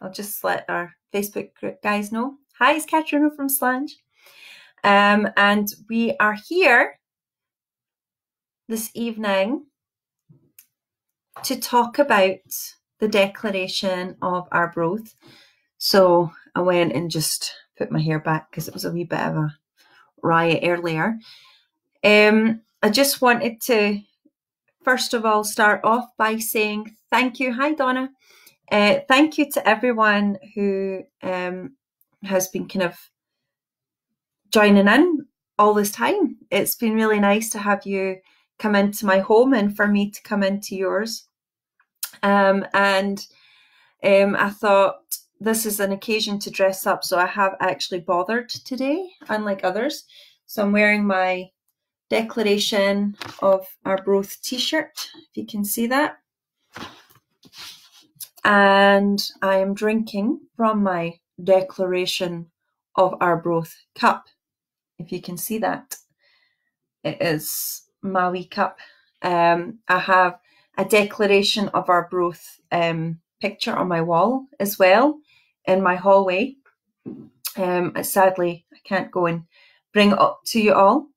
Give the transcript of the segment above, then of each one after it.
I'll just let our Facebook guys know. Hi, it's Katrina from Slainte. Um, and we are here this evening to talk about the declaration of our Arbroath. So I went and just put my hair back because it was a wee bit of a riot earlier. Um, I just wanted to first of all start off by saying thank you. Hi, Donna. Uh, thank you to everyone who um, has been kind of joining in all this time. It's been really nice to have you come into my home and for me to come into yours. Um, and um, I thought this is an occasion to dress up, so I have actually bothered today, unlike others. So I'm wearing my Declaration of Arbroath t-shirt, if you can see that. And I am drinking from my Declaration of Arbroath cup, if you can see that. It is my wee cup. Um, I have a Declaration of Arbroath um, picture on my wall as well in my hallway. Um, sadly, I can't go and bring it up to you all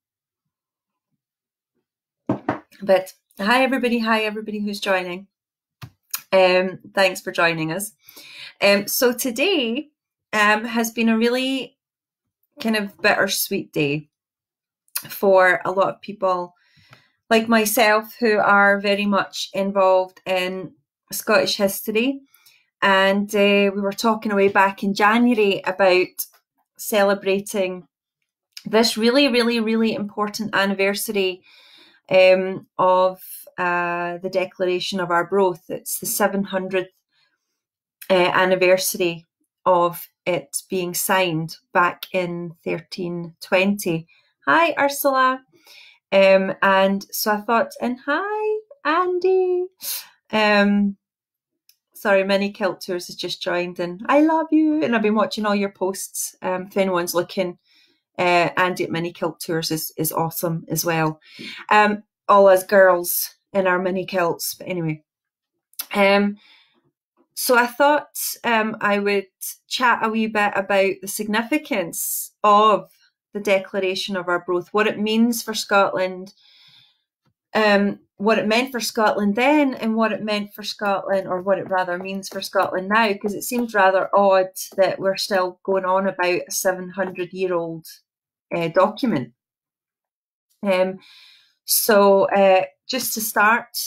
but hi, everybody. Hi, everybody who's joining. Um, thanks for joining us. Um, so today um, has been a really kind of bittersweet day for a lot of people like myself who are very much involved in Scottish history. And uh, we were talking away back in January about celebrating this really, really, really important anniversary um, of uh, the Declaration of Arbroath. It's the 700th uh, anniversary of it being signed back in 1320. Hi, Ursula. Um, and so I thought, and hi, Andy. Um, sorry, Mini Kilt Tours has just joined, and I love you. And I've been watching all your posts. Um, if anyone's looking uh, Andy at Mini Kilt Tours is, is awesome as well. Um, all us girls in our mini kilts. But anyway, um, so I thought um, I would chat a wee bit about the significance of the Declaration of Our Arbroath, what it means for Scotland, um, what it meant for Scotland then, and what it meant for Scotland, or what it rather means for Scotland now, because it seems rather odd that we're still going on about a 700 year old uh, document. Um, so uh, just to start,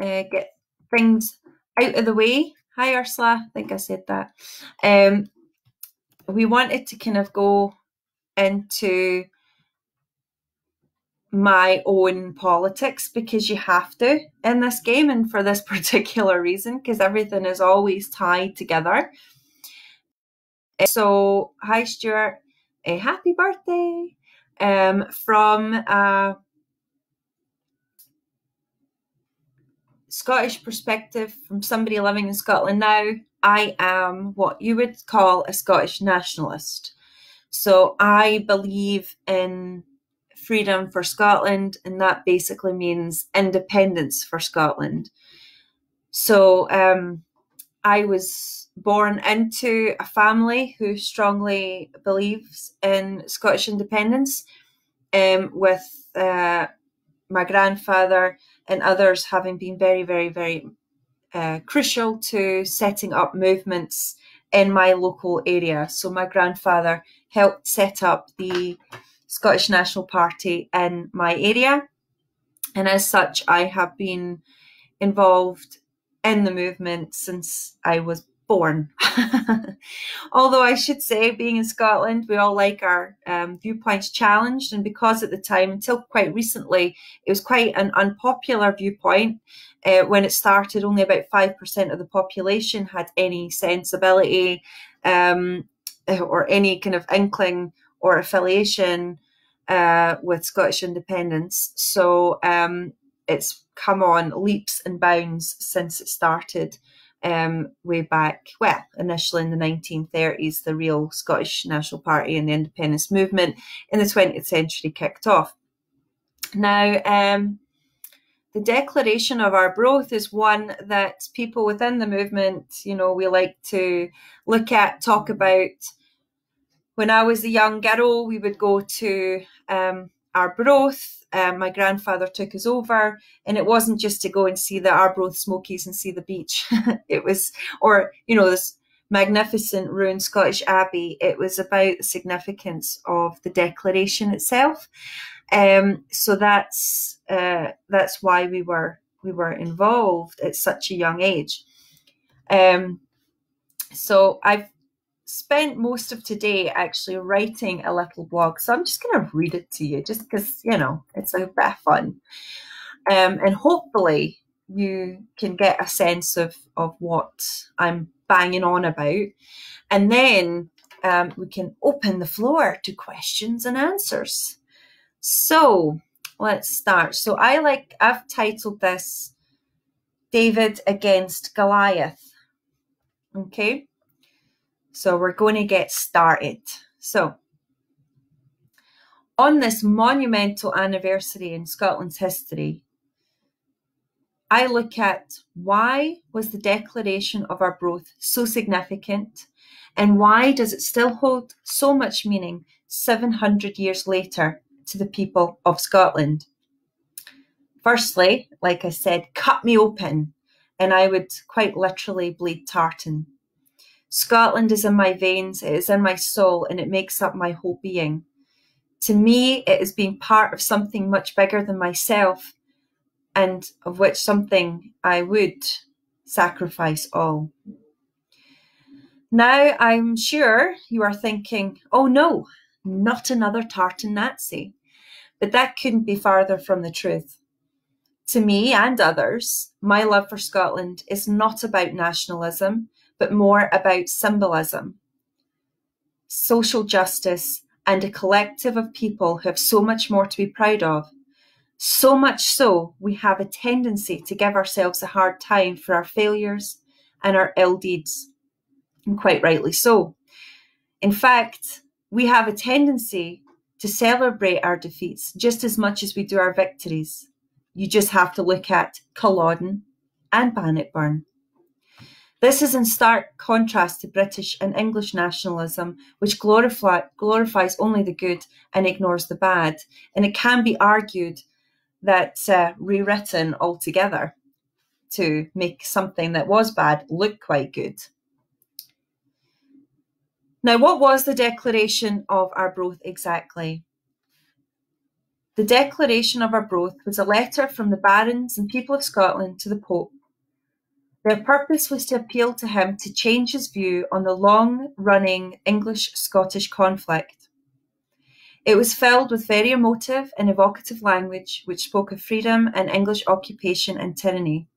uh, get things out of the way. Hi, Ursula. I think I said that. Um, we wanted to kind of go into my own politics because you have to in this game and for this particular reason because everything is always tied together. So, hi Stuart, a happy birthday um, from uh, Scottish perspective from somebody living in Scotland now, I am what you would call a Scottish nationalist. So I believe in freedom for Scotland, and that basically means independence for Scotland. So um, I was born into a family who strongly believes in Scottish independence, um, with uh, my grandfather and others having been very, very, very uh, crucial to setting up movements in my local area. So my grandfather helped set up the Scottish National Party in my area. And as such, I have been involved in the movement since I was born. Although I should say, being in Scotland, we all like our um, viewpoints challenged. And because at the time, until quite recently, it was quite an unpopular viewpoint. Uh, when it started, only about 5% of the population had any sensibility um, or any kind of inkling or affiliation uh, with Scottish independence. So um, it's come on leaps and bounds since it started um, way back, well, initially in the 1930s, the real Scottish National Party and the independence movement in the 20th century kicked off. Now, um, the declaration of our Arbroath is one that people within the movement, you know, we like to look at, talk about. When I was a young girl, we would go to um, Arbroath. Um, my grandfather took us over, and it wasn't just to go and see the Arbroath Smokies and see the beach. it was, or you know, this magnificent ruined Scottish abbey. It was about the significance of the declaration itself. Um, so that's uh, that's why we were we were involved at such a young age. Um, so I've spent most of today actually writing a little blog. So I'm just going to read it to you, just because you know it's a bit of fun, um, and hopefully you can get a sense of of what I'm banging on about, and then um, we can open the floor to questions and answers. So let's start. So I like, I've titled this David against Goliath. Okay. So we're going to get started. So on this monumental anniversary in Scotland's history, I look at why was the declaration of our Arbroath so significant and why does it still hold so much meaning 700 years later to the people of Scotland. Firstly, like I said, cut me open, and I would quite literally bleed tartan. Scotland is in my veins, it is in my soul, and it makes up my whole being. To me, it is being part of something much bigger than myself, and of which something I would sacrifice all. Now, I'm sure you are thinking, oh no, not another tartan Nazi. But that couldn't be farther from the truth. To me and others, my love for Scotland is not about nationalism, but more about symbolism, social justice, and a collective of people who have so much more to be proud of. So much so, we have a tendency to give ourselves a hard time for our failures and our ill deeds, and quite rightly so. In fact, we have a tendency to celebrate our defeats just as much as we do our victories. You just have to look at Culloden and Bannockburn. This is in stark contrast to British and English nationalism, which glorify, glorifies only the good and ignores the bad. And it can be argued that uh, rewritten altogether to make something that was bad look quite good. Now, what was the Declaration of Arbroath exactly? The Declaration of Arbroath was a letter from the barons and people of Scotland to the Pope. Their purpose was to appeal to him to change his view on the long running English Scottish conflict. It was filled with very emotive and evocative language which spoke of freedom and English occupation and tyranny.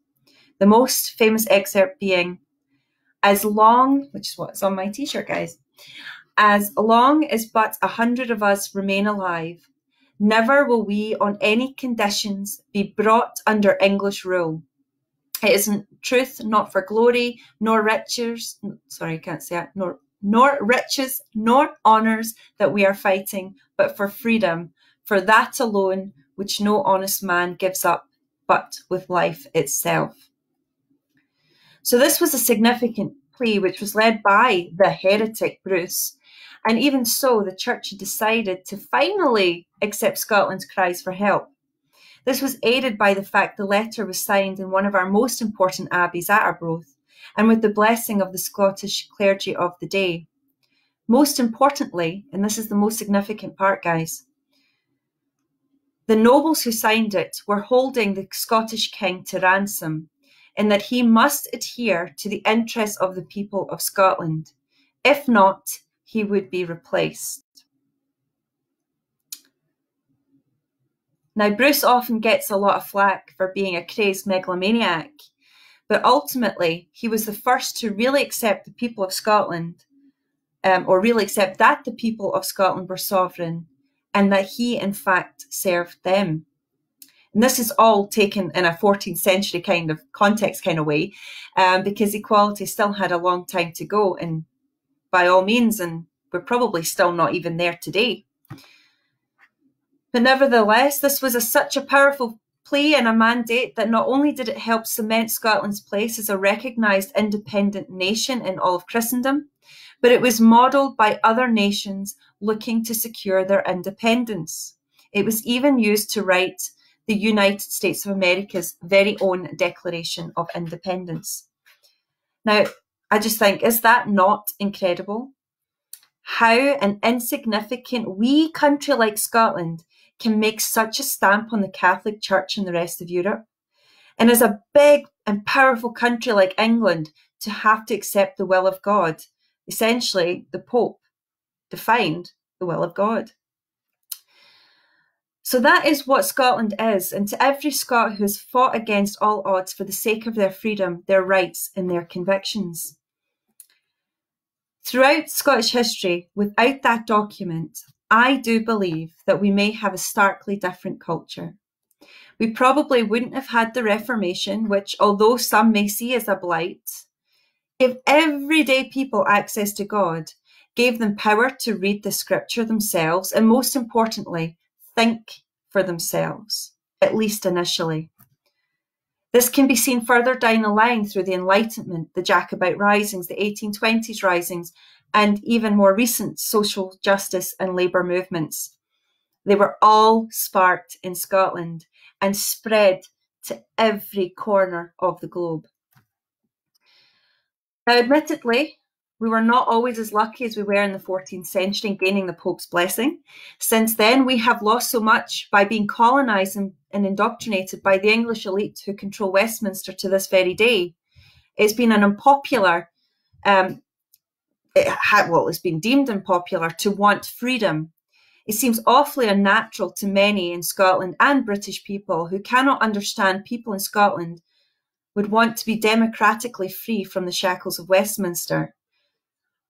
The most famous excerpt being, As long, which is what's on my t shirt, guys, as long as but a hundred of us remain alive, never will we on any conditions be brought under English rule. It isn't truth, not for glory, nor riches, sorry, I can't say that, nor, nor riches, nor honours that we are fighting, but for freedom, for that alone which no honest man gives up, but with life itself. So this was a significant plea which was led by the heretic Bruce. And even so, the church decided to finally accept Scotland's cries for help. This was aided by the fact the letter was signed in one of our most important abbeys at Arbroath, and with the blessing of the Scottish clergy of the day. Most importantly, and this is the most significant part, guys, the nobles who signed it were holding the Scottish king to ransom in that he must adhere to the interests of the people of Scotland. If not, he would be replaced. Now, Bruce often gets a lot of flack for being a crazed megalomaniac, but ultimately, he was the first to really accept the people of Scotland, um, or really accept that the people of Scotland were sovereign and that he, in fact, served them. And this is all taken in a 14th century kind of context kind of way, um, because equality still had a long time to go, and by all means, and we're probably still not even there today. But nevertheless, this was a, such a powerful plea and a mandate that not only did it help cement Scotland's place as a recognised independent nation in all of Christendom, but it was modelled by other nations looking to secure their independence. It was even used to write the United States of America's very own Declaration of Independence. Now, I just think, is that not incredible? How an insignificant wee country like Scotland can make such a stamp on the Catholic Church and the rest of Europe. And as a big and powerful country like England, to have to accept the will of God, essentially, the Pope defined the will of God. So that is what Scotland is, and to every Scot who has fought against all odds for the sake of their freedom, their rights, and their convictions. Throughout Scottish history, without that document, I do believe that we may have a starkly different culture. We probably wouldn't have had the Reformation, which, although some may see as a blight, gave everyday people access to God, gave them power to read the scripture themselves, and most importantly, think for themselves, at least initially. This can be seen further down the line through the Enlightenment, the Jacobite risings, the 1820s risings, and even more recent social justice and labour movements. They were all sparked in Scotland and spread to every corner of the globe. Now, admittedly, we were not always as lucky as we were in the 14th century in gaining the Pope's blessing. Since then, we have lost so much by being colonised and, and, indoctrinated by the English elite who control Westminster to this very day. It's been an unpopular, um, it had, well, it's been deemed unpopular to want freedom. It seems awfully unnatural to many in Scotland and British people who cannot understand people in Scotland would want to be democratically free from the shackles of Westminster.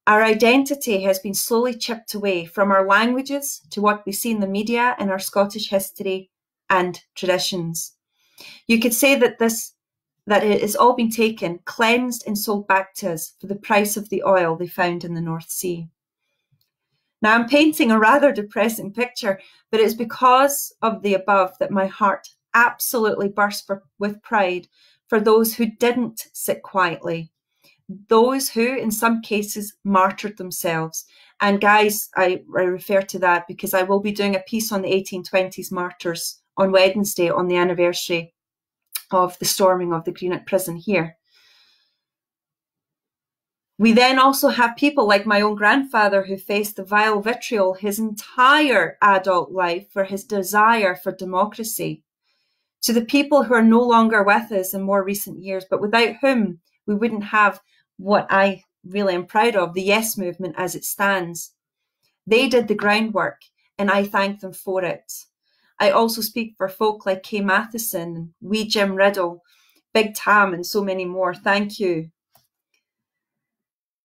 Our identity has been slowly chipped away from our languages to what we see in the media and our Scottish history and traditions. You could say that this that it has all been taken, cleansed and sold back to us for the price of the oil they found in the North Sea. Now I'm painting a rather depressing picture, but it's because of the above that my heart absolutely bursts for, with pride for those who didn't sit quietly, those who, in some cases, martyred themselves. And guys, I, I refer to that because I will be doing a piece on the 1820s martyrs on Wednesday on the anniversary of the storming of the Greenock prison here. We then also have people like my own grandfather who faced the vile vitriol his entire adult life for his desire for democracy. To the people who are no longer with us in more recent years, but without whom we wouldn't have what I really am proud of, the Yes movement as it stands. They did the groundwork and I thank them for it. I also speak for folk like Kay Matheson, wee Jim Riddle, Big Tam, and so many more. Thank you.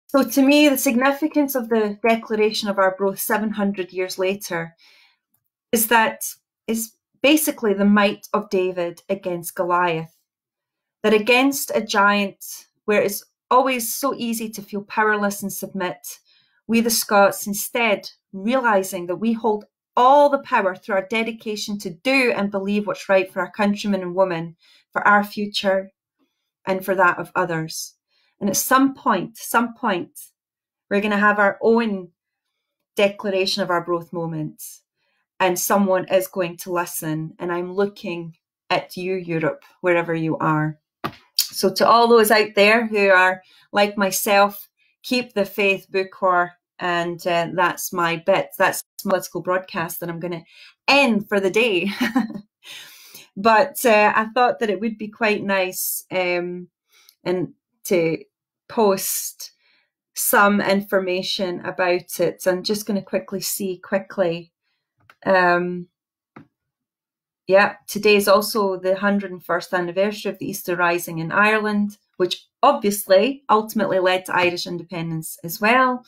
So, to me, the significance of the declaration of Our Arbroath 700 years later is that it's basically the might of David against Goliath. That against a giant where it's always so easy to feel powerless and submit. We, the Scots, instead, realizing that we hold all the power through our dedication to do and believe what's right for our countrymen and women, for our future, and for that of others. And at some point, some point, we're going to have our own declaration of Arbroath moments, and someone is going to listen. And I'm looking at you, Europe, wherever you are. So, to all those out there who are like myself, keep the faith, Bucor, and uh, that's my bit. That's political broadcast that I'm going to end for the day. but uh, I thought that it would be quite nice um, and to post some information about it. So I'm just going to quickly see quickly. Um, yeah, today is also the 101st anniversary of the Easter Rising in Ireland, which obviously ultimately led to Irish independence as well.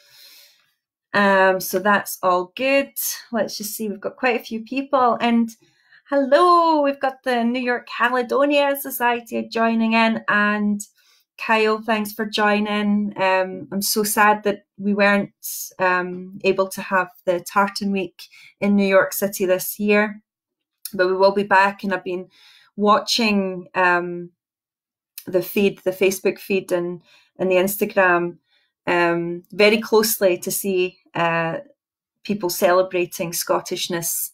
Um, so that's all good. Let's just see, we've got quite a few people. And hello, we've got the New York Caledonia Society joining in. And Kyle, thanks for joining. Um, I'm so sad that we weren't um, able to have the Tartan Week in New York City this year but we will be back. And I've been watching um, the feed, the Facebook feed, and and the Instagram um, very closely to see uh, people celebrating Scottishness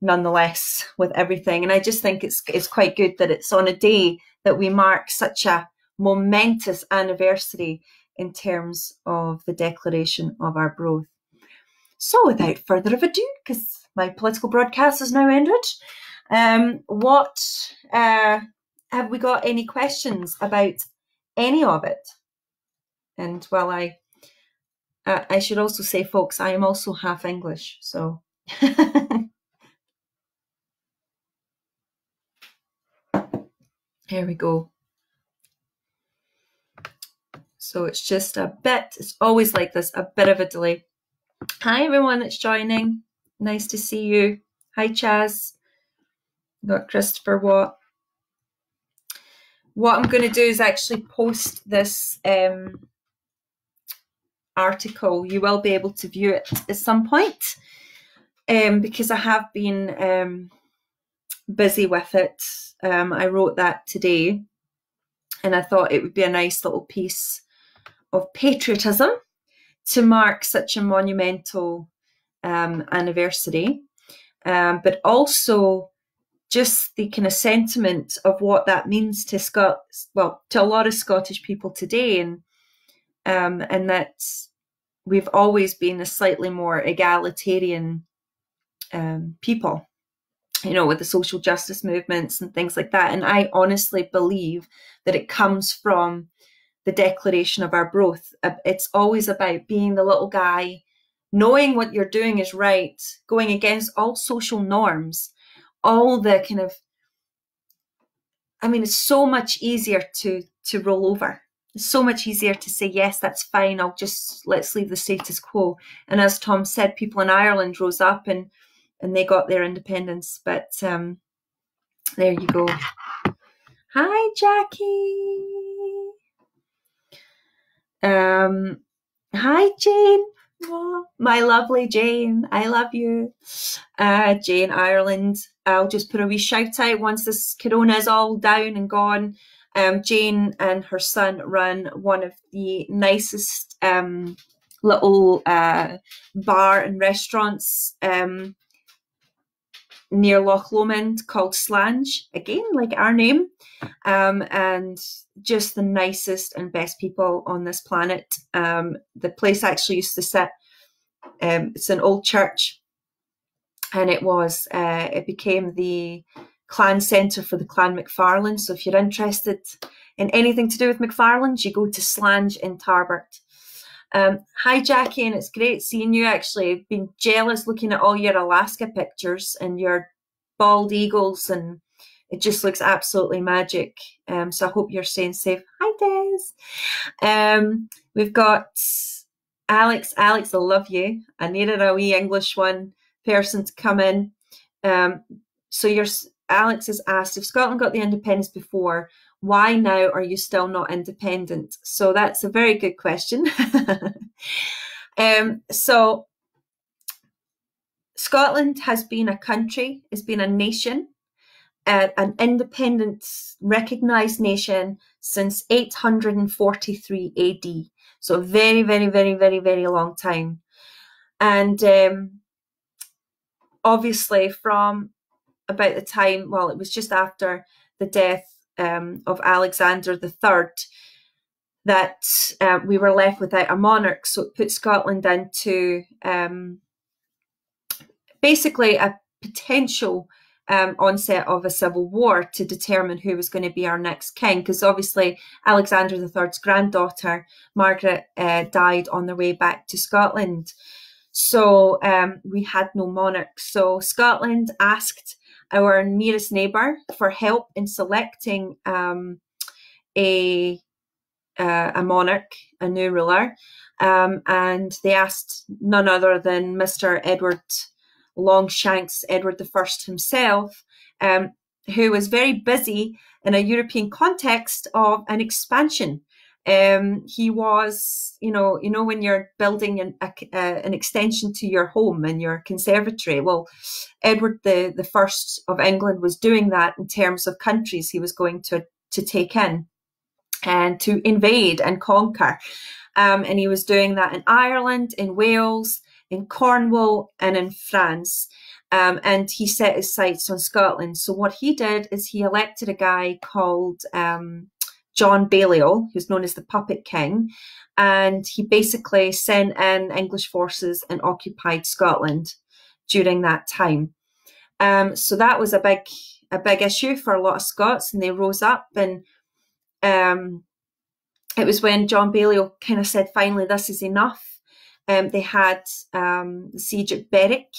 nonetheless with everything. And I just think it's it's quite good that it's on a day that we mark such a momentous anniversary in terms of the declaration of Arbroath. So without further ado, because my political broadcast is now ended, um, what uh, have we got any questions about any of it? And while I, uh, I should also say, folks, I am also half English, so. Here we go. So it's just a bit, it's always like this, a bit of a delay. Hi everyone that's joining. Nice to see you. Hi Chaz. Got Christopher Watt. What I'm going to do is actually post this um, article. You will be able to view it at some point um, because I have been um, busy with it. Um, I wrote that today and I thought it would be a nice little piece of patriotism to mark such a monumental um, anniversary, um, but also just the kind of sentiment of what that means to Scot, well, to a lot of Scottish people today, and um, and that we've always been a slightly more egalitarian um, people, you know, with the social justice movements and things like that. And I honestly believe that it comes from the declaration of our Uh, it's always about being the little guy, knowing what you're doing is right, going against all social norms, all the kind of I mean, it's so much easier to to roll over. So much easier to say, yes, that's fine. I'll just let's leave the status quo. And as Tom said, people in Ireland rose up and and they got their independence. But um, there you go. Hi, Jackie. Um, hi, Jane. My lovely Jane. I love you. Uh, Jane Ireland. I'll just put a wee shout out once this corona is all down and gone. Um, Jane and her son run one of the nicest um, little uh, bar and restaurants um, near Loch Lomond called Slainte, again, like our name, um, and just the nicest and best people on this planet. Um, the place actually used to sit, um, it's an old church, and it was, uh, it became the clan centre for the Clan MacFarlane. So if you're interested in anything to do with MacFarlane's, you go to Slainte in Tarbert. Um, hi, Jackie, and it's great seeing you. Actually, I've been jealous looking at all your Alaska pictures and your bald eagles, and it just looks absolutely magic. Um, so I hope you're staying safe. Hi, Des. Um, we've got Alex. Alex, I love you. I needed a wee English one person to come in. Um, so your Alex has asked if Scotland got the independence before, why now are you still not independent? So that's a very good question. um, so Scotland has been a country, has been a nation, uh, an independent, recognised nation since 843 AD. So very, very, very, very, very long time. And um, obviously, from about the time, well, it was just after the death um, of Alexander III that uh, we were left without a monarch. So it put Scotland into um, basically a potential um, onset of a civil war to determine who was going to be our next king. Because obviously, Alexander III's granddaughter, Margaret, uh, died on their way back to Scotland. So um, we had no monarch. So Scotland asked our nearest neighbour for help in selecting um, a uh, a monarch, a new ruler, um, and they asked none other than Mr. Edward Longshanks, Edward I himself, um, who was very busy in a European context of an expansion Um, he was, you know, you know when you're building an, a, uh, an extension to your home and your conservatory. Well, Edward the the first of England was doing that in terms of countries he was going to to take in and to invade and conquer. Um, and he was doing that in Ireland, in Wales, in Cornwall, and in France. Um, and he set his sights on Scotland. So what he did is he elected a guy called um, John Balliol, who's known as the Puppet King, and he basically sent in English forces and occupied Scotland during that time. Um, so that was a big a big issue for a lot of Scots, and they rose up. And um, it was when John Balliol kind of said, "Finally, this is enough." Um, they had um, the siege at Berwick,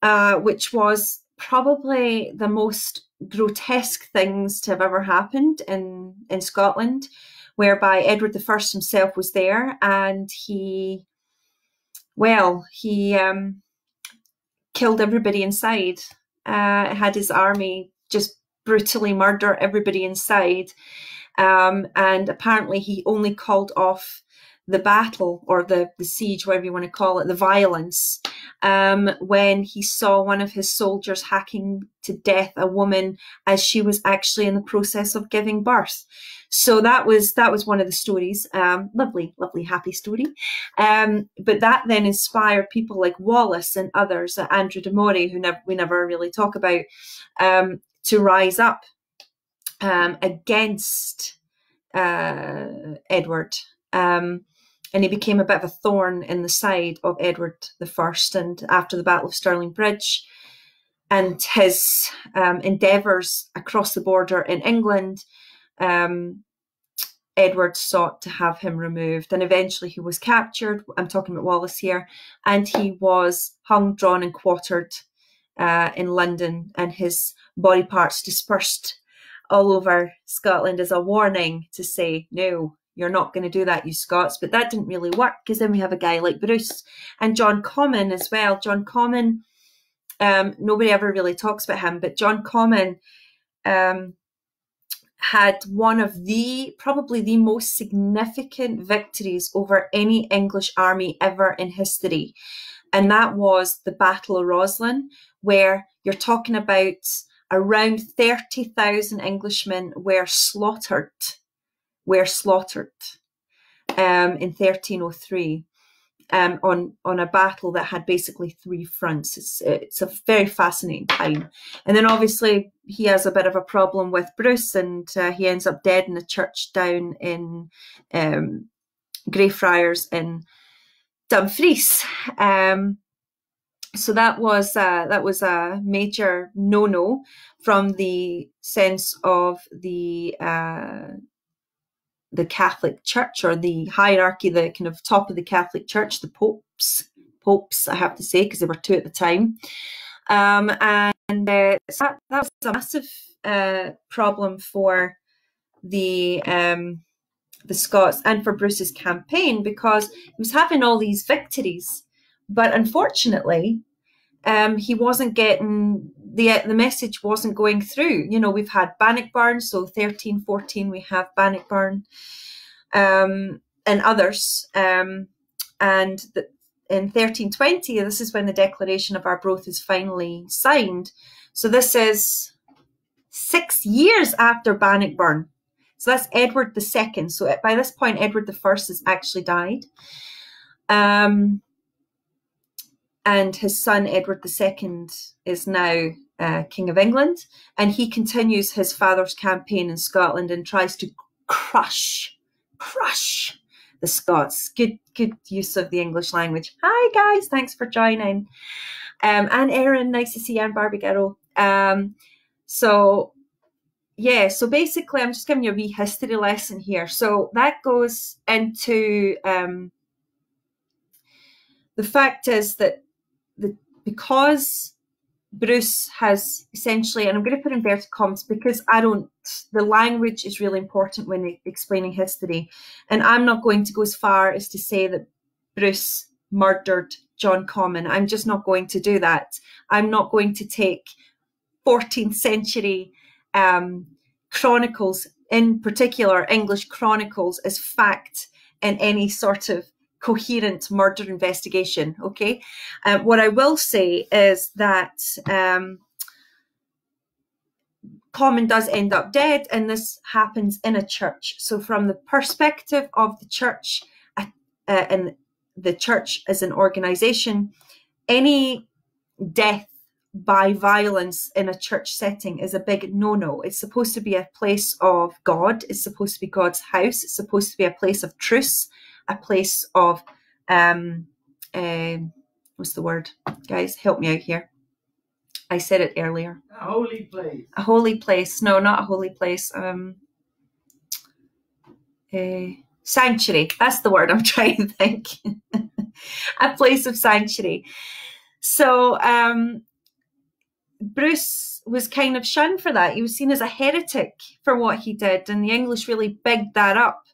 uh, which was probably the most grotesque things to have ever happened in in Scotland, whereby Edward I himself was there and he, well, he um, killed everybody inside. Uh, had his army just brutally murder everybody inside, um, and apparently he only called off the battle or the, the siege, whatever you want to call it, the violence, um, when he saw one of his soldiers hacking to death a woman as she was actually in the process of giving birth. So that was that was one of the stories. Um, lovely, lovely, happy story. Um, but that then inspired people like Wallace and others, uh, Andrew de Moray, who we never really talk about, um, to rise up um, against uh, Edward. Um, and he became a bit of a thorn in the side of Edward I. And after the Battle of Stirling Bridge and his um, endeavours across the border in England, um, Edward sought to have him removed. And eventually he was captured. I'm talking about Wallace here. And he was hung, drawn, and quartered uh, in London, and his body parts dispersed all over Scotland as a warning to say, no, you're not going to do that, you Scots. But that didn't really work because then we have a guy like Bruce and John Comyn as well. John Comyn, um, nobody ever really talks about him, but John Comyn um, had one of the probably the most significant victories over any English army ever in history. And that was the Battle of Roslin, where you're talking about around 30,000 Englishmen were slaughtered were slaughtered um, in 1303 um, on on a battle that had basically three fronts. It's it's a very fascinating time, and then obviously he has a bit of a problem with Bruce, and uh, he ends up dead in a church down in um, Greyfriars in Dumfries. Um, so that was uh, that was a major no no from the sense of the uh, the Catholic Church or the hierarchy, the kind of top of the Catholic Church, the popes, popes, I have to say, because there were two at the time. Um, and uh, that, that was a massive uh, problem for the um, the Scots and for Bruce's campaign because he was having all these victories, but unfortunately, um, he wasn't getting the the message wasn't going through. You know, we've had Bannockburn, so 13, 14, we have Bannockburn, um, and others. Um, and the, in 1320, this is when the Declaration of Arbroath is finally signed. So this is six years after Bannockburn. So that's Edward II. So by this point, Edward I has actually died. Um, and his son Edward II is now uh, King of England, and he continues his father's campaign in Scotland and tries to crush, crush the Scots. Good, good use of the English language. Hi guys, thanks for joining. Um, and Erin, nice to see you, and Barbie Girl. Um, so yeah, so basically, I'm just giving you a wee history lesson here. So that goes into um, the fact is that the because Bruce has essentially, and I'm going to put inverted commas because I don't, the language is really important when explaining history. And I'm not going to go as far as to say that Bruce murdered John Comyn. I'm just not going to do that. I'm not going to take 14th century um, chronicles in particular English chronicles as fact in any sort of coherent murder investigation. Okay. Uh, what I will say is that um, Comyn does end up dead, and this happens in a church. So, from the perspective of the church uh and the church as an organization, any death by violence in a church setting is a big no no. It's supposed to be a place of God, it's supposed to be God's house, it's supposed to be a place of truce, a place of, um, uh, what's the word? Guys, help me out here. I said it earlier. A holy place. A holy place. No, not a holy place. Um, a sanctuary. That's the word I'm trying to think. a place of sanctuary. So um, Bruce was kind of shunned for that. He was seen as a heretic for what he did, and the English really bigged that up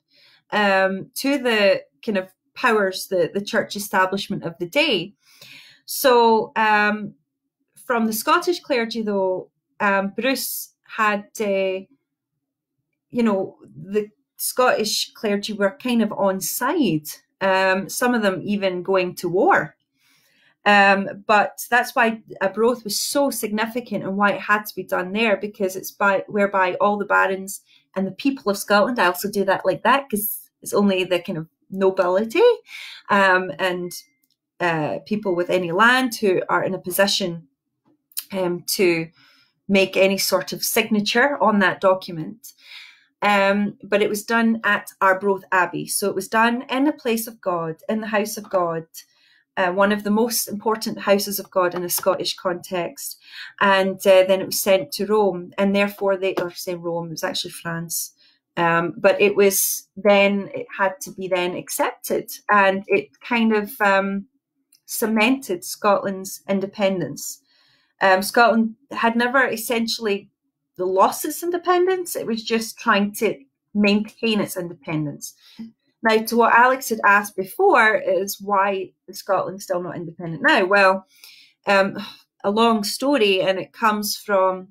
um, to the kind of powers, the, the church establishment of the day. So, um, from the Scottish clergy, though, um, Bruce had, uh, you know, the Scottish clergy were kind of on side, um, some of them even going to war um, but that's why Arbroath was so significant and why it had to be done there because it's by whereby all the barons and the people of Scotland. I also do that like that because it's only the kind of nobility um, and uh, people with any land who are in a position um, to make any sort of signature on that document. Um, but it was done at Arbroath Abbey. So it was done in a place of God, in the house of God uh, one of the most important houses of God in a Scottish context. And uh, then it was sent to Rome, and therefore they, are saying Rome, it was actually France. Um, but it was then, it had to be then accepted, and it kind of um, cemented Scotland's independence. Um, Scotland had never essentially lost its independence, it was just trying to maintain its independence. Now, to what Alex had asked before is why is Scotland still not independent now? Well, um, a long story, and it comes from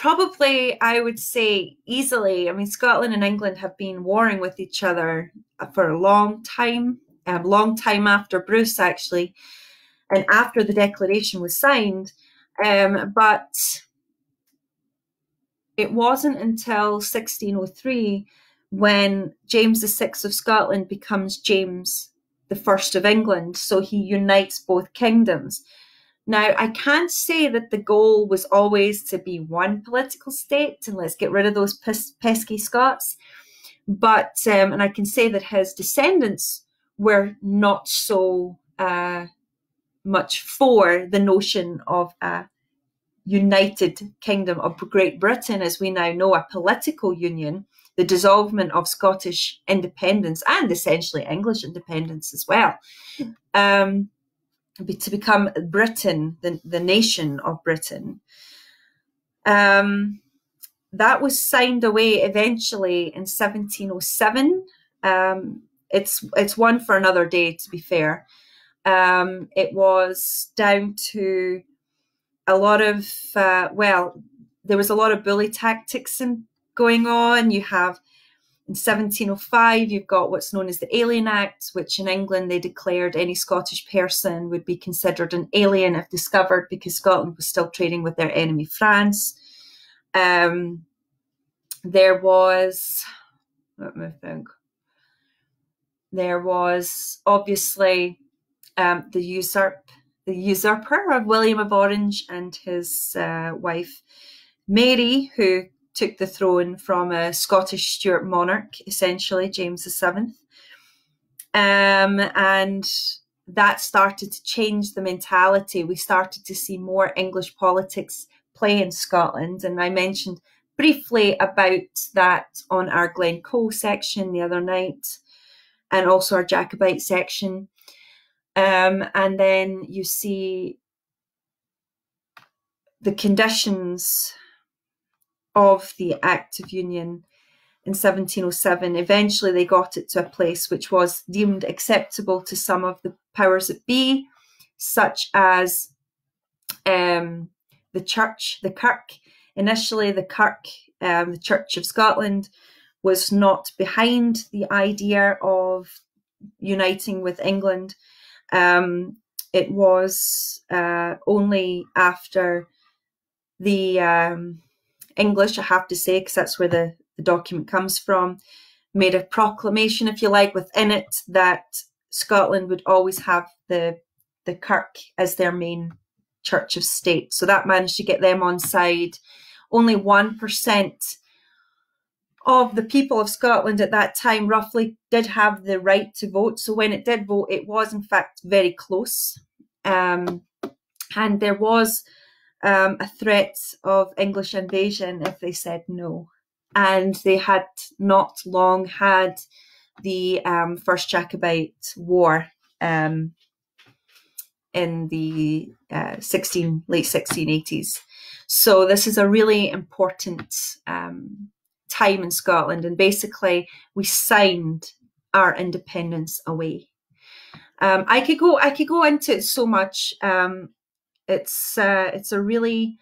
probably, I would say, easily. I mean, Scotland and England have been warring with each other for a long time, a um, long time after Bruce, actually, and after the declaration was signed. Um, but it wasn't until 1603 when James VI of Scotland becomes James the First of England. So he unites both kingdoms. Now, I can't say that the goal was always to be one political state and let's get rid of those pes- pesky Scots. But, um, and I can say that his descendants were not so uh, much for the notion of a united kingdom of Great Britain, as we now know, a political union the dissolvement of Scottish independence and essentially English independence as well, um, to become Britain, the, the nation of Britain. Um, that was signed away eventually in 1707. Um, it's it's one for another day, to be fair. Um, it was down to a lot of uh, well, there was a lot of bully tactics in going on. You have in 1705, you've got what's known as the Alien Act, which in England they declared any Scottish person would be considered an alien if discovered because Scotland was still trading with their enemy France. Um, there was, let me think, there was obviously um, the usurp, the usurper of William of Orange and his uh, wife Mary, who took the throne from a Scottish Stuart monarch, essentially, James VII. Um, and that started to change the mentality. We started to see more English politics play in Scotland. And I mentioned briefly about that on our Glencoe section the other night, and also our Jacobite section. Um, and then you see the conditions of the Act of Union in 1707. Eventually, they got it to a place which was deemed acceptable to some of the powers that be, such as um, the church, the kirk initially the Kirk, um, the Church of Scotland, was not behind the idea of uniting with England. Um, it was uh, only after the um, English, I have to say, because that's where the, the document comes from, made a proclamation, if you like, within it that Scotland would always have the the Kirk as their main church of state. So that managed to get them on side. Only one percent of the people of Scotland at that time roughly did have the right to vote. So when it did vote, it was in fact very close. Um, and there was um, a threat of English invasion if they said no. And they had not long had the um, First Jacobite War um, in the uh, 16 late 1680s. So this is a really important um, time in Scotland, and basically we signed our independence away. Um, I could go I could go into it so much. Um, it's uh, it's a really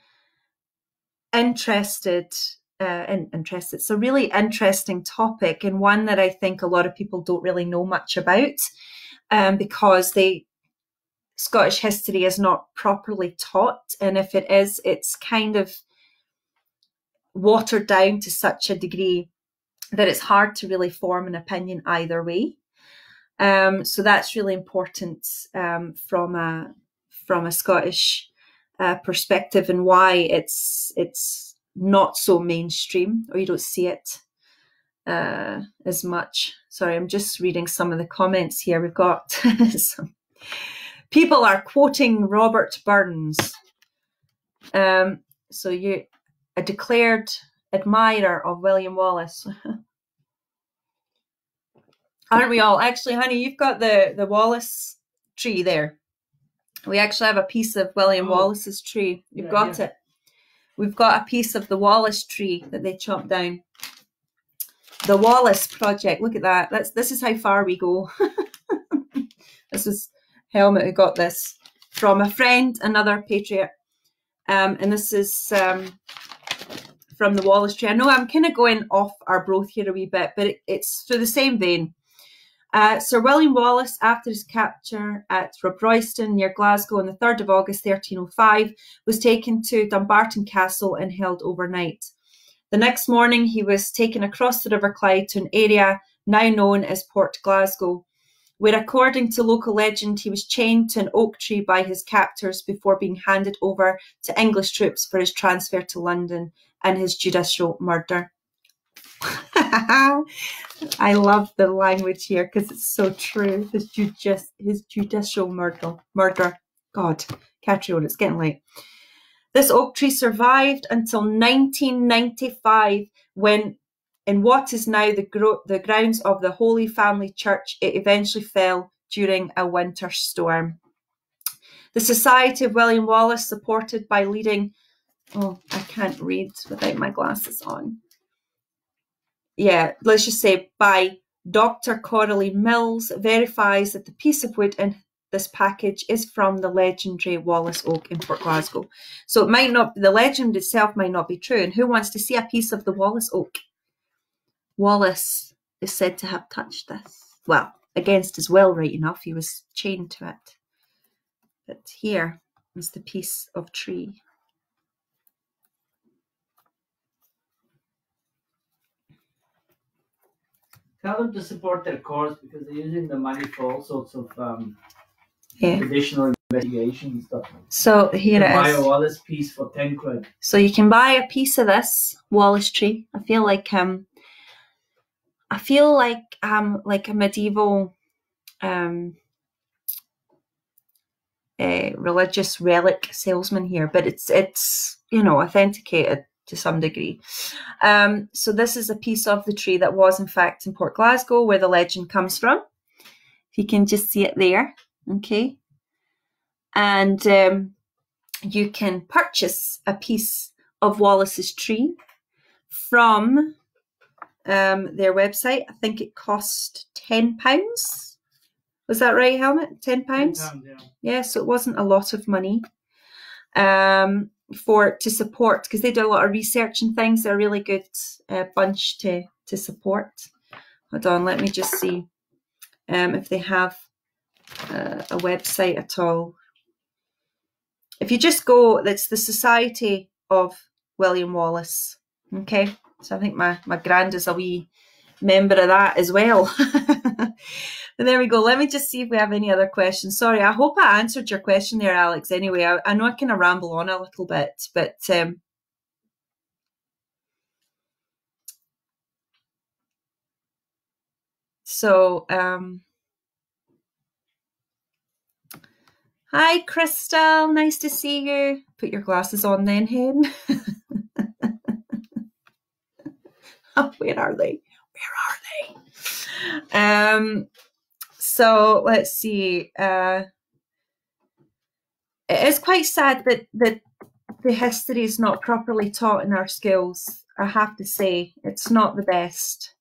interested uh, in, interest. It's a really interesting topic and one that I think a lot of people don't really know much about um, because they Scottish history is not properly taught, and if it is, it's kind of watered down to such a degree that it's hard to really form an opinion either way. Um, so that's really important um, from a from a Scottish uh, perspective and why it's it's not so mainstream or you don't see it uh, as much. Sorry, I'm just reading some of the comments here. We've got some people are quoting Robert Burns. Um, so you a declared admirer of William Wallace. Aren't we all? Actually, honey, you've got the, the Wallace tree there. We actually have a piece of William oh. Wallace's tree. You've yeah, got yeah. it. We've got a piece of the Wallace tree that they chopped down. The Wallace project. Look at that. That's this is how far we go. this is helmet who got this from a friend, another patriot. Um, and this is um, from the Wallace tree. I know I'm kind of going off Arbroath here a wee bit, but it, it's through the same vein. Uh, Sir William Wallace, after his capture at Robroyston near Glasgow on the 3rd of August 1305, was taken to Dumbarton Castle and held overnight. The next morning, he was taken across the River Clyde to an area now known as Port Glasgow, where, according to local legend, he was chained to an oak tree by his captors before being handed over to English troops for his transfer to London and his judicial murder. I love the language here because it's so true. His, judici- his judicial murder. Murder. God, Catriona, it's getting late. This oak tree survived until 1995 when, in what is now the, gro- the grounds of the Holy Family Church, it eventually fell during a winter storm. The Society of William Wallace, supported by leading, oh, I can't read without my glasses on yeah, let's just say by Dr. Coralie Mills verifies that the piece of wood in this package is from the legendary Wallace Oak in Port Glasgow. So it might not, the legend itself might not be true. And who wants to see a piece of the Wallace Oak? Wallace is said to have touched this. Well, against his will, right enough. He was chained to it. But here is the piece of tree. Tell them to support their cause because they're using the money for all sorts of um, yeah. additional investigation stuff. So here it buy is. Buy a Wallace piece for ten quid. So you can buy a piece of this Wallace tree. I feel like um, I feel like um, like a medieval um, a religious relic salesman here, but it's it's you know authenticated to some degree. Um, so this is a piece of the tree that was in fact in Port Glasgow where the legend comes from. If you can just see it there, okay. And um, you can purchase a piece of Wallace's tree from um, their website. I think it cost ten pounds. Was that right, Helmet? Ten pounds. Yeah. yeah. So it wasn't a lot of money. Um, for to support because they do a lot of research and things. They're a really good uh, bunch to to support. Hold on, let me just see um, if they have uh, a website at all. If you just go, that's the Society of William Wallace. Okay, so I think my my grand is a wee member of that as well. There we go. Let me just see if we have any other questions. Sorry, I hope I answered your question there, Alex. Anyway, I, I know I kind of ramble on a little bit, but um, so um, hi, Crystal. Nice to see you. Put your glasses on then, Hen. where are they? Where are they? Um, so let's see. Uh, it is quite sad that, that the history is not properly taught in our schools. I have to say, it's not the best.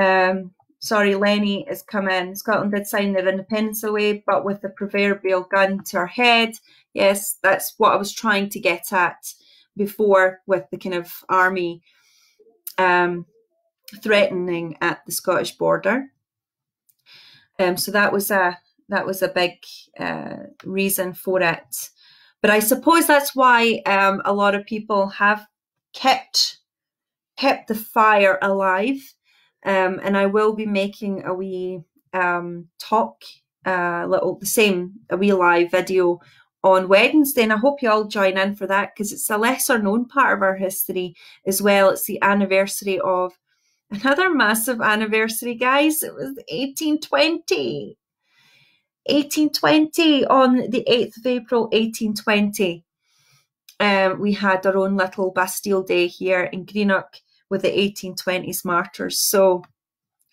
Um, sorry, Lenny has come in. Scotland did sign their independence away, but with the proverbial gun to our head. Yes, that's what I was trying to get at before with the kind of army um, threatening at the Scottish border. Um, so that was a that was a big uh, reason for it. But I suppose that's why um, a lot of people have kept kept the fire alive. Um, and I will be making a wee um, talk, uh, little the same a wee live video on Wednesday, and I hope you all join in for that because it's a lesser known part of our history as well. It's the anniversary of Another massive anniversary, guys. It was 1820. 1820 on the 8th of April, 1820. Um, we had our own little Bastille Day here in Greenock with the 1820s martyrs. So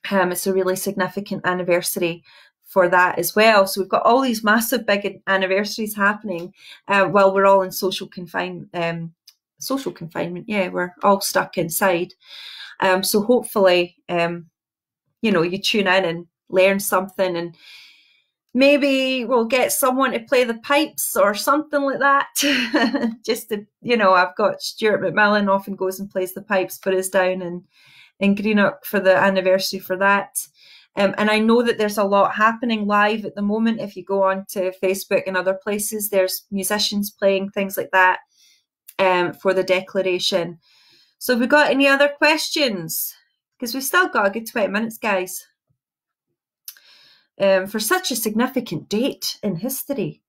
um, it's a really significant anniversary for that as well. So we've got all these massive big anniversaries happening uh, while we're all in social confinement. Um, social confinement, yeah, we're all stuck inside. Um, so hopefully, um, you know, you tune in and learn something and maybe we'll get someone to play the pipes or something like that. Just to, you know, I've got Stuart McMillan often goes and plays the pipes for us down in, in Greenock for the anniversary for that. Um, and I know that there's a lot happening live at the moment. If you go on to Facebook and other places, there's musicians playing things like that um, for the declaration. So have we got any other questions? Because we've still got a good 20 minutes, guys. Um, for such a significant date in history.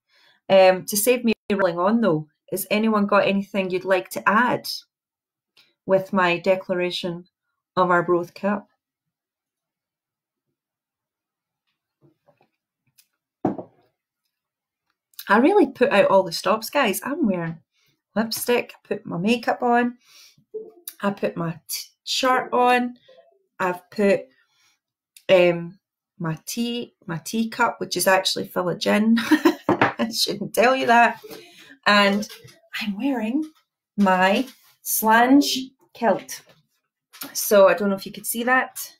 Um, to save me rolling on though, has anyone got anything you'd like to add with my declaration of Arbroath Cup? I really put out all the stops, guys. I'm wearing lipstick, put my makeup on, I put my t- shirt on. I've put um, my tea, my teacup, which is actually full of gin. I shouldn't tell you that. And I'm wearing my Slainte kilt. So I don't know if you could see that.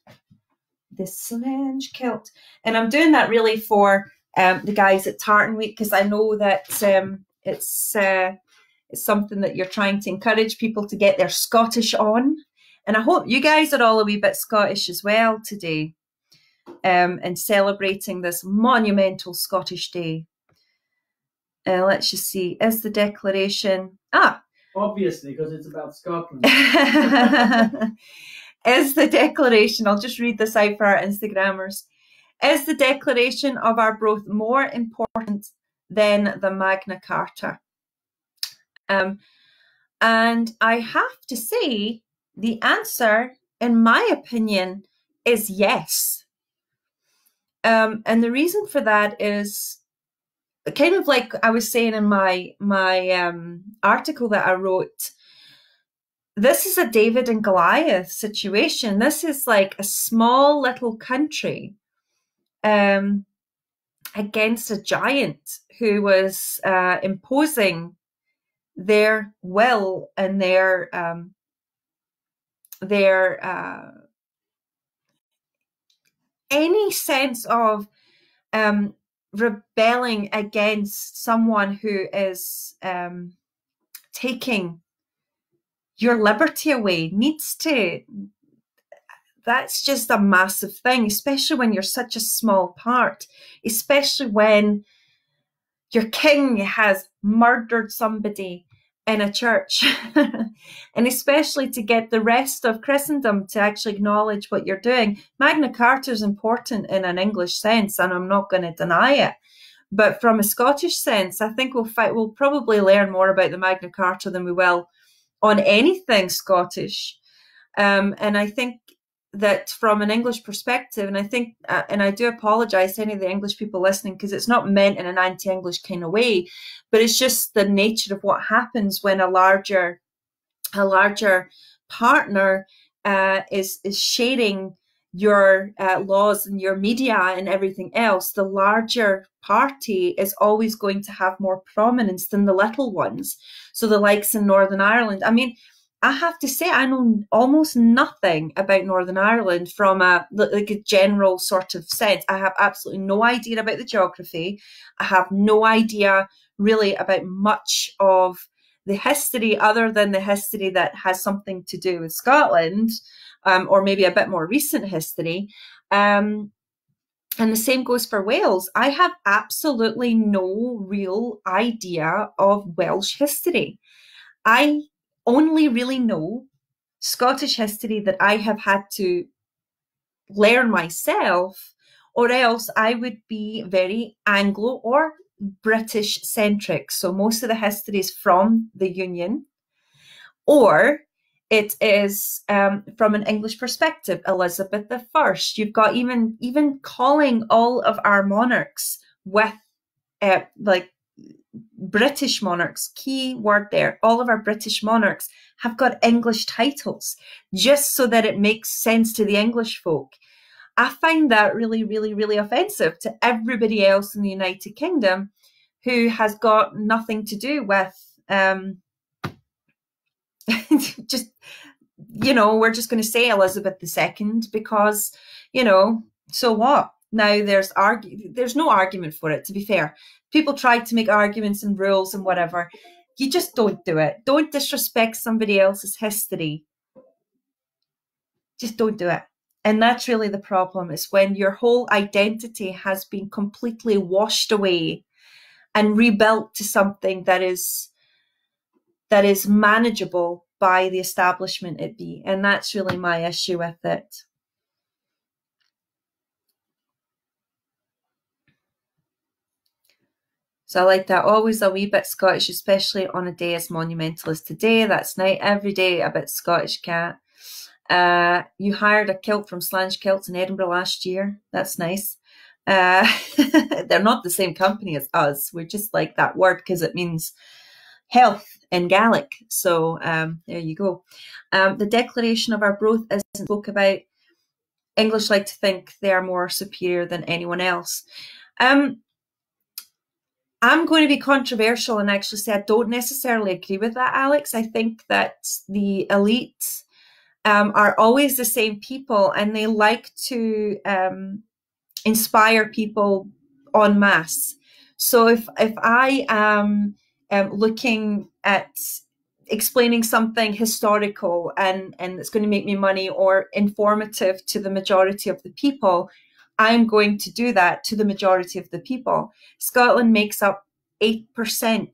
The Slainte kilt. And I'm doing that really for um, the guys at Tartan Week because I know that um, it's uh, it's something that you're trying to encourage people to get their Scottish on. And I hope you guys are all a wee bit Scottish as well today um, and celebrating this monumental Scottish Day. Uh, let's just see. Is the declaration. Ah! Obviously, because it's about Scotland. is the declaration, I'll just read this out for our Instagrammers. Is the declaration of Arbroath more important than the Magna Carta? Um, and I have to say, the answer, in my opinion, is yes. Um, and the reason for that is kind of like I was saying in my my um, article that I wrote. This is a David and Goliath situation. This is like a small little country um, against a giant who was uh, imposing their will and their um, their uh, any sense of um, rebelling against someone who is um, taking your liberty away needs to that's just a massive thing especially when you're such a small part especially when your king has murdered somebody in a church. And especially to get the rest of christendom to actually acknowledge what you're doing. Magna carta is important in an english sense and i'm not going to deny it. But from a scottish sense i think we'll fight we'll probably learn more about the magna carta than we will on anything scottish. Um, and i think that from an English perspective, and I think, uh, and I do apologize to any of the English people listening because it's not meant in an anti English kind of way, but it's just the nature of what happens when a larger, a larger partner uh, is, is sharing your uh, laws and your media and everything else, the larger party is always going to have more prominence than the little ones. So the likes in Northern Ireland, I mean, I have to say, I know almost nothing about Northern Ireland from a like a general sort of sense. I have absolutely no idea about the geography. I have no idea really about much of the history other than the history that has something to do with Scotland, um, or maybe a bit more recent history. Um, and the same goes for Wales. I have absolutely no real idea of Welsh history. I only really know Scottish history that I have had to learn myself, or else I would be very Anglo or British centric. So most of the history is from the Union, or it is um, from an English perspective. Elizabeth I. You've got even even calling all of our monarchs with uh, like British monarchs, key word there, all of our British monarchs have got English titles just so that it makes sense to the English folk. I find that really, really, really offensive to everybody else in the United Kingdom who has got nothing to do with um, just, you know, we're just going to say Elizabeth II because, you know, so what? Now there's there's no argument for it, to be fair people try to make arguments and rules and whatever. You just don't do it. Don't disrespect somebody else's history. Just don't do it. And that's really the problem is when your whole identity has been completely washed away and rebuilt to something that is that is manageable by the establishment it be. And that's really my issue with it. So I like that. Always a wee bit Scottish, especially on a day as monumental as today. That's night. Every day a bit Scottish cat. Uh, you hired a kilt from Slainte Kilts in Edinburgh last year. That's nice. Uh, they're not the same company as us. We're just like that word because it means health in Gaelic. So um, there you go. Um, the declaration of Arbroath isn't spoke about. English like to think they are more superior than anyone else. Um, I'm going to be controversial and actually say I don't necessarily agree with that, Alex. I think that the elite um, are always the same people and they like to um, inspire people en masse. So if, if I am um, looking at explaining something historical and, and it's going to make me money or informative to the majority of the people, I'm going to do that to the majority of the people. Scotland makes up 8%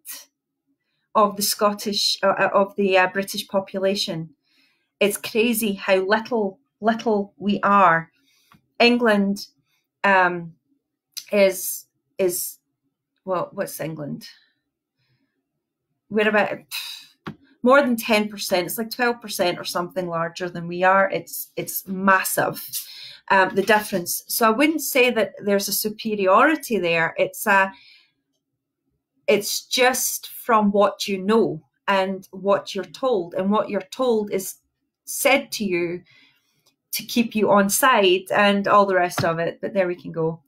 of the Scottish, uh, uh, of the uh, British population. It's crazy how little, little we are. England um, is, is, well, what's England? We're about more than 10%. It's like 12% or something larger than we are. It's, it's massive um, the difference. So I wouldn't say that there's a superiority there. It's a it's just from what you know and what you're told, and what you're told is said to you to keep you on side and all the rest of it. But there we can go.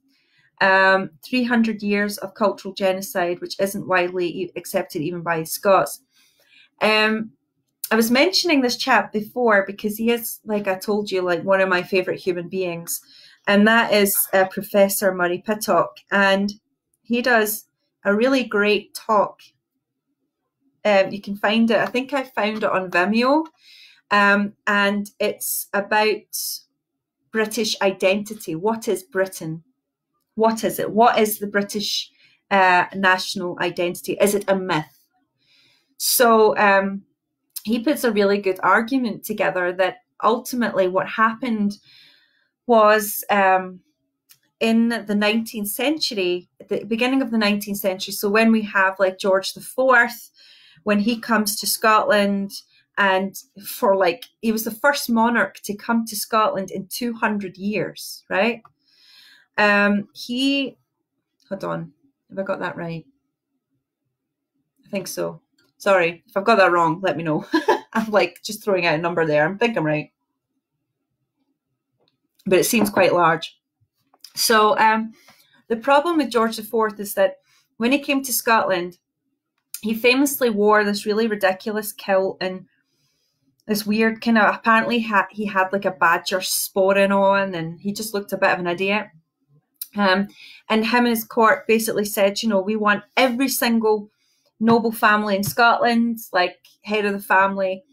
Um, 300 years of cultural genocide, which isn't widely accepted even by Scots. Um, I was mentioning this chap before because he is, like I told you, like one of my favorite human beings, and that is uh, Professor Murray Pittock, and he does a really great talk Um, you can find it. I think I found it on Vimeo, um, and it's about British identity. What is Britain? What is it? What is the British uh, national identity? Is it a myth? So um, he puts a really good argument together that ultimately what happened was um, in the 19th century, the beginning of the 19th century. So when we have like George the Fourth, when he comes to Scotland, and for like he was the first monarch to come to Scotland in 200 years, right? Um, he, hold on, have I got that right? I think so. Sorry if I've got that wrong. Let me know. I'm like just throwing out a number there. I think I'm right, but it seems quite large. So um, the problem with George IV is that when he came to Scotland, he famously wore this really ridiculous kilt and this weird kind of apparently ha- he had like a badger sporting on and he just looked a bit of an idiot. Um, and him and his court basically said, you know, we want every single noble family in Scotland, like head of the family,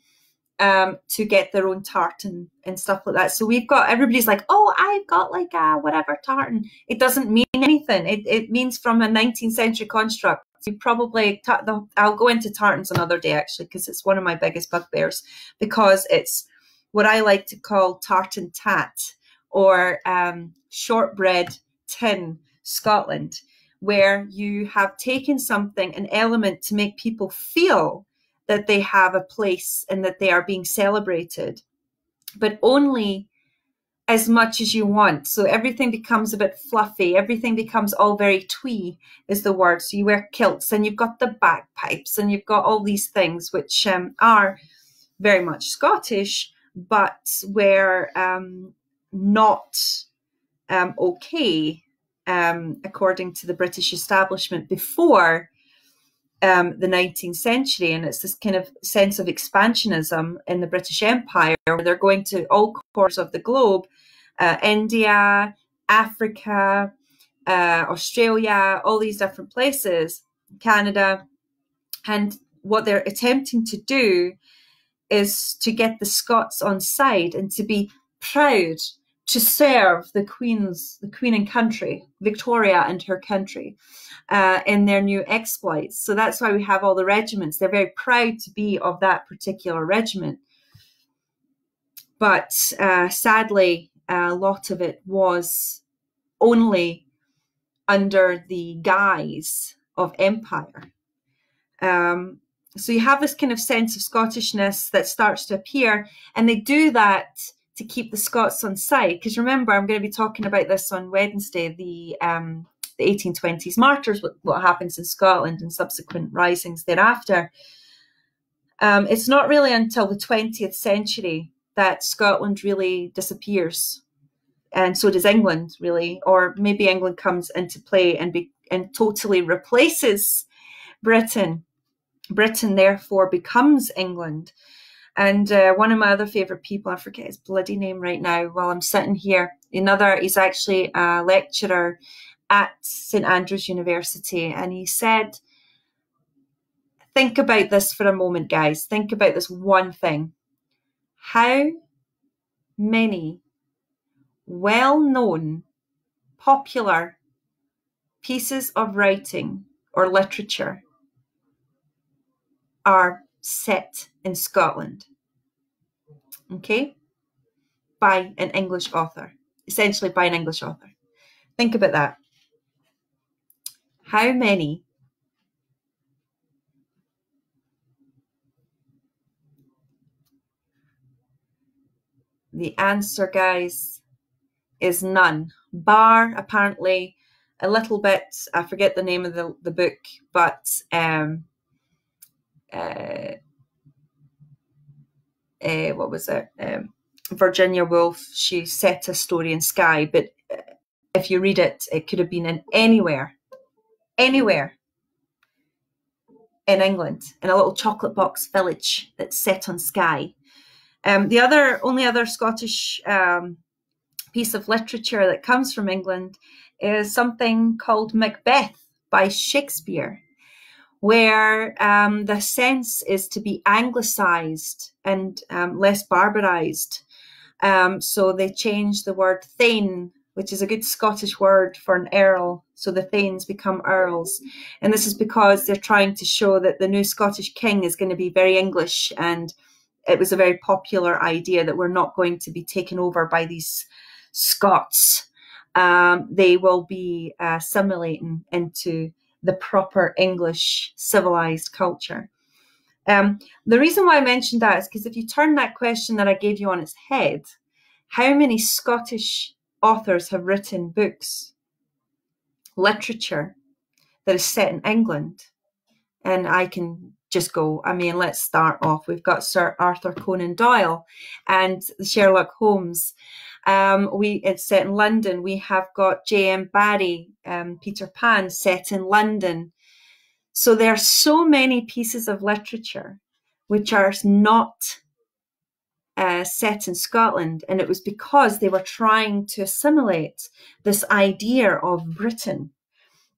um, to get their own tartan and stuff like that. So we've got everybody's like, oh, I've got like a whatever tartan. It doesn't mean anything. It it means from a 19th century construct. You probably the, I'll go into tartans another day actually because it's one of my biggest bugbears because it's what I like to call tartan tat or um, shortbread tin Scotland, where you have taken something, an element to make people feel that they have a place and that they are being celebrated, but only as much as you want. So everything becomes a bit fluffy. Everything becomes all very twee, is the word. So you wear kilts and you've got the bagpipes and you've got all these things which um, are very much Scottish, but were um, not um, okay um, according to the British establishment before um, the 19th century, and it's this kind of sense of expansionism in the British Empire, where they're going to all corners of the globe, uh, India, Africa, uh, Australia, all these different places, Canada, and what they're attempting to do is to get the Scots on side and to be proud to serve the queen's the queen and country victoria and her country uh, in their new exploits. So that's why we have all the regiments. They're very proud to be of that particular regiment. But uh, sadly a lot of it was only under the guise of empire. Um, so you have this kind of sense of scottishness that starts to appear and they do that to keep the Scots on side. Because remember, I'm going to be talking about this on Wednesday, the um, the 1820s martyrs, what, what happens in Scotland and subsequent risings thereafter. Um, it's not really until the 20th century that Scotland really disappears, and so does England, really, or maybe England comes into play and be and totally replaces Britain. Britain therefore becomes England. And uh, one of my other favorite people, I forget his bloody name right now while I'm sitting here. Another, he's actually a lecturer at St Andrews University. And he said, think about this for a moment, guys. Think about this one thing. How many well known, popular pieces of writing or literature are set in Scotland. Okay? By an English author, essentially by an English author. Think about that. How many The answer, guys, is none. Bar, apparently, a little bit, I forget the name of the, the book, but um, uh, uh, what was it? Um, Virginia Woolf. She set a story in Skye, but uh, if you read it, it could have been in anywhere, anywhere in England, in a little chocolate box village that's set on Skye. Um, the other, only other Scottish um, piece of literature that comes from England is something called Macbeth by Shakespeare where um, the sense is to be anglicized and um, less barbarized. Um, so they changed the word thane, which is a good Scottish word for an earl. So the thanes become earls. And this is because they're trying to show that the new Scottish king is going to be very English. And it was a very popular idea that we're not going to be taken over by these Scots. Um, they will be uh, assimilating into the proper English civilized culture. Um, the reason why I mentioned that is because if you turn that question that I gave you on its head, how many Scottish authors have written books, literature that is set in England? And I can just go, I mean, let's start off. We've got Sir Arthur Conan Doyle and Sherlock Holmes. Um, we it's set in London. We have got J.M. Barrie, um, Peter Pan, set in London. So there are so many pieces of literature which are not uh, set in Scotland, and it was because they were trying to assimilate this idea of Britain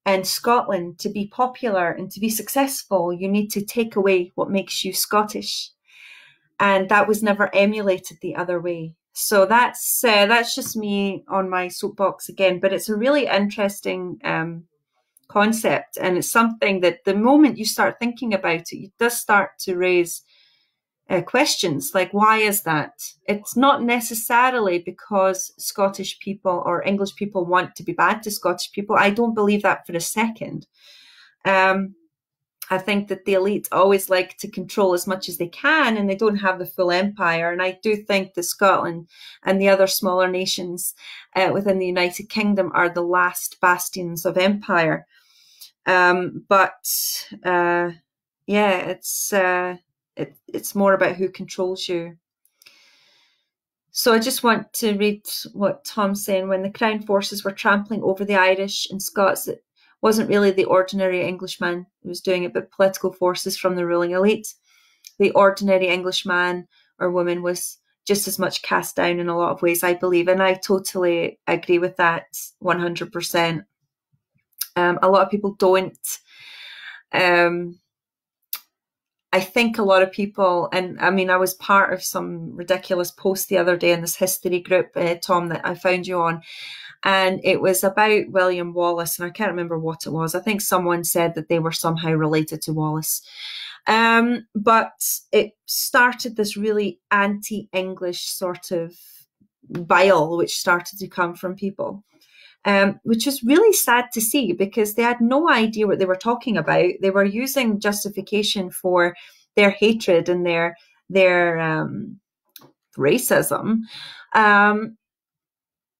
and Scotland to be popular and to be successful. You need to take away what makes you Scottish, and that was never emulated the other way. So that's uh, that's just me on my soapbox again, but it's a really interesting um, concept, and it's something that the moment you start thinking about it, it does start to raise uh, questions like why is that? It's not necessarily because Scottish people or English people want to be bad to Scottish people. I don't believe that for a second. Um, I think that the elite always like to control as much as they can and they don't have the full empire. And I do think that Scotland and the other smaller nations uh, within the United Kingdom are the last bastions of empire. Um, but uh, yeah, it's uh, it, it's more about who controls you. So I just want to read what Tom's saying. When the Crown forces were trampling over the Irish and Scots, wasn't really the ordinary Englishman who was doing it, but political forces from the ruling elite. The ordinary Englishman or woman was just as much cast down in a lot of ways, I believe. And I totally agree with that 100%. Um, a lot of people don't. Um, I think a lot of people, and I mean, I was part of some ridiculous post the other day in this history group, uh, Tom, that I found you on. And it was about William Wallace, and I can't remember what it was. I think someone said that they were somehow related to Wallace. Um, but it started this really anti English sort of bile, which started to come from people um, which was really sad to see because they had no idea what they were talking about. They were using justification for their hatred and their their um, racism um,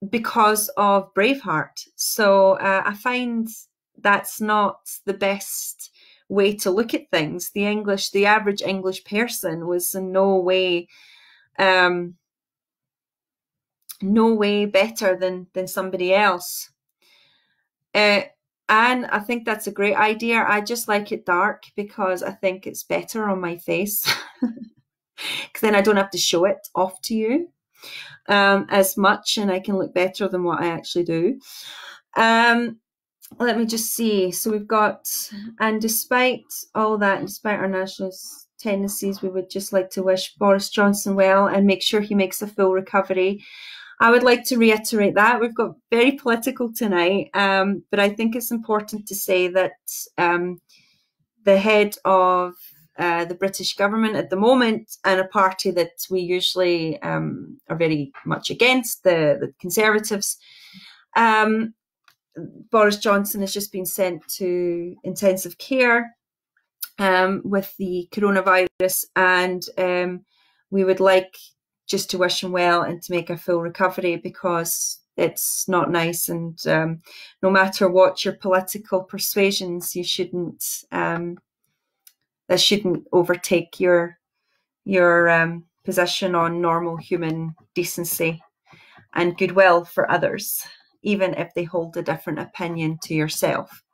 because of Braveheart. So uh, I find that's not the best way to look at things. The English, the average English person was in no way um, no way better than than somebody else. Uh, and I think that's a great idea. I just like it dark because I think it's better on my face. Because then I don't have to show it off to you um, as much, and I can look better than what I actually do. Um, let me just see. So we've got, and despite all that, despite our national tendencies, we would just like to wish Boris Johnson well and make sure he makes a full recovery. I would like to reiterate that. We've got very political tonight, um, but I think it's important to say that um, the head of uh, the British government at the moment and a party that we usually um, are very much against, the, the Conservatives, um, Boris Johnson has just been sent to intensive care um, with the coronavirus, and um, we would like just to wish him well and to make a full recovery because it's not nice. And um, no matter what your political persuasions, you shouldn't um, that shouldn't overtake your your um, position on normal human decency and goodwill for others, even if they hold a different opinion to yourself.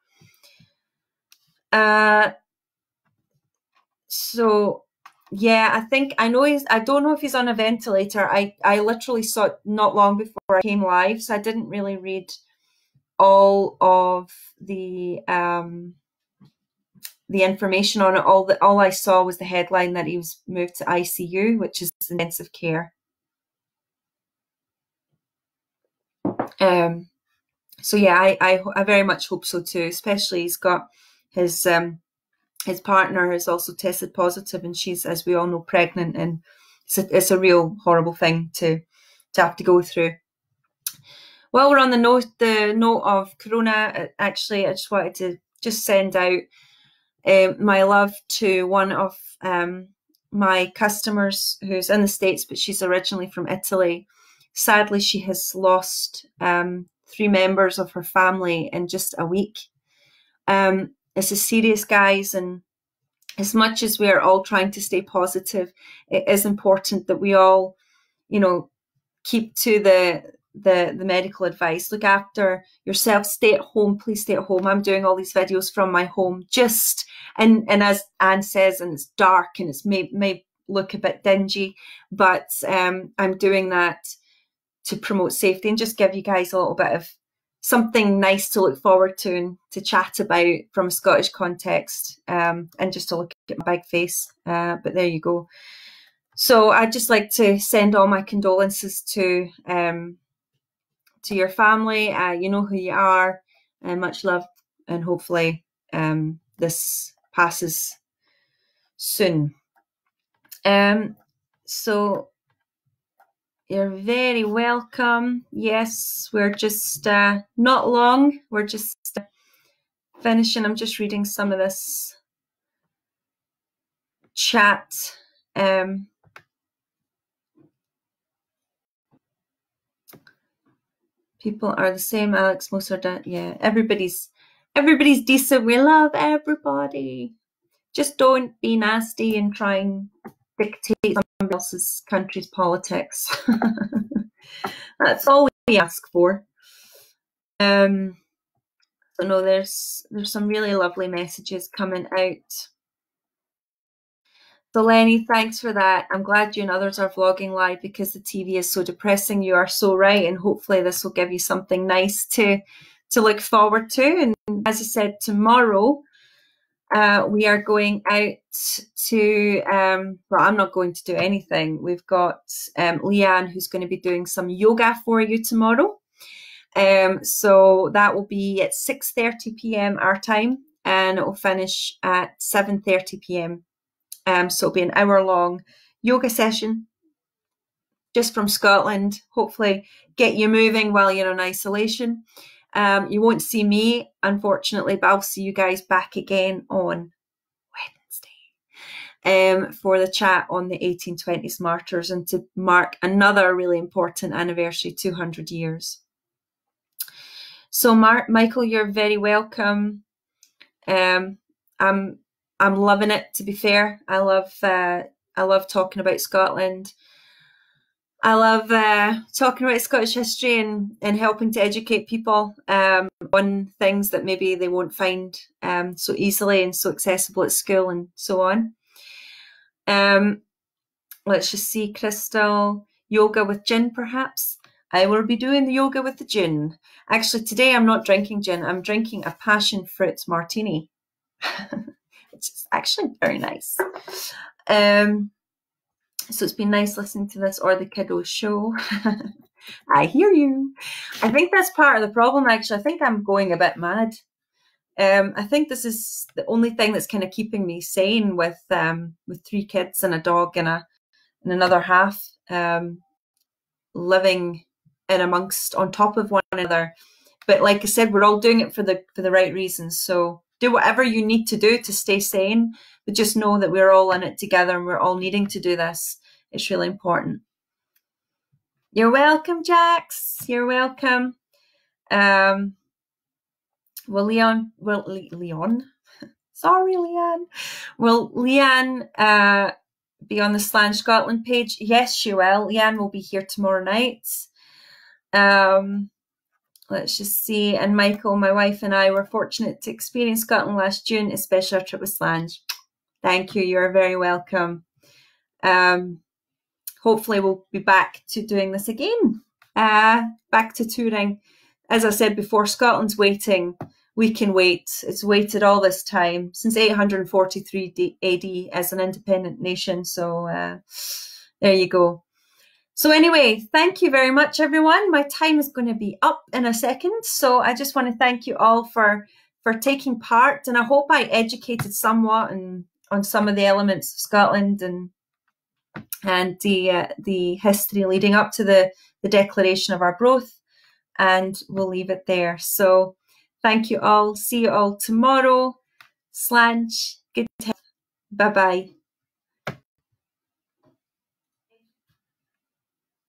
Uh, so yeah, I think I know he's. I don't know if he's on a ventilator. I I literally saw it not long before I came live, so I didn't really read all of the um the information on it. All that all I saw was the headline that he was moved to ICU, which is intensive care. Um, so yeah, I, I, I very much hope so too. Especially he's got his um his partner has also tested positive, and she's, as we all know, pregnant, and it's a, it's a real horrible thing to to have to go through. While we're on the note the note of Corona, uh, actually, I just wanted to just send out uh, my love to one of um, my customers who's in the States, but she's originally from Italy. Sadly, she has lost um, three members of her family in just a week. Um, is serious, guys, and as much as we are all trying to stay positive, it is important that we all, you know, keep to the the the medical advice. Look after yourself. Stay at home. Please stay at home. I'm doing all these videos from my home. Just and and as Anne says, and it's dark and it's may may look a bit dingy, but um, I'm doing that to promote safety and just give you guys a little bit of something nice to look forward to and to chat about from a Scottish context, um, and just to look at my big face. Uh, but there you go. So I'd just like to send all my condolences to um, to your family. Uh, you know who you are, and much love, and hopefully um, this passes soon. Um, so you're very welcome. Yes, we're just uh, not long. We're just uh, finishing. I'm just reading some of this chat. Um, people are the same. Alex, most are that. Yeah, everybody's everybody's decent. We love everybody. Just don't be nasty and try and dictate somebody else's country's politics. That's all we ask for. Um, so no, there's there's some really lovely messages coming out. So Lenny, thanks for that. I'm glad you and others are vlogging live because the TV is so depressing. You are so right, and hopefully this will give you something nice to to look forward to. And as I said, tomorrow uh, we are going out to, um, well, I'm not going to do anything. We've got um, Leanne who's going to be doing some yoga for you tomorrow. Um, so that will be at 6.30 p.m. our time and it will finish at 7.30 p.m. Um, so it'll be an hour long yoga session just from Scotland. Hopefully get you moving while you're in isolation. Um, you won't see me, unfortunately, but I'll see you guys back again on Wednesday um, for the chat on the 1820s martyrs and to mark another really important anniversary 200 years. So, Mark, Michael, you're very welcome. Um, I'm I'm loving it. To be fair, I love uh, I love talking about Scotland. I love uh, talking about Scottish history and, and helping to educate people um, on things that maybe they won't find um, so easily and so accessible at school and so on. Um, let's just see, Crystal. Yoga with gin, perhaps? I will be doing the yoga with the gin. Actually, today I'm not drinking gin. I'm drinking a passion fruit martini, which is actually very nice. Um, so it's been nice listening to this or the kiddos show. I hear you. I think that's part of the problem, actually. I think I'm going a bit mad. Um, I think this is the only thing that's kind of keeping me sane with um, with three kids and a dog and a and another half um, living in amongst on top of one another. But like I said, we're all doing it for the for the right reasons. So do whatever you need to do to stay sane, but just know that we're all in it together and we're all needing to do this. It's really important. You're welcome, Jax. You're welcome. Um, will Leon, will Le- Leon, sorry, Leanne. Will Leanne uh, be on the Slainte Scotland page? Yes, she will. Leanne will be here tomorrow night. Um, let's just see. And Michael, my wife, and I were fortunate to experience Scotland last June, especially our trip with Slainte. Thank you. You are very welcome. Um, hopefully, we'll be back to doing this again. Uh, back to touring. As I said before, Scotland's waiting we can wait. It's waited all this time since 843 AD as an independent nation. So uh, there you go. So anyway, thank you very much, everyone. My time is going to be up in a second. So I just want to thank you all for for taking part, and I hope I educated somewhat and on some of the elements of Scotland and and the uh, the history leading up to the the declaration of Arbroath. And we'll leave it there. So thank you all. See you all tomorrow. Slainte. Good. Bye bye.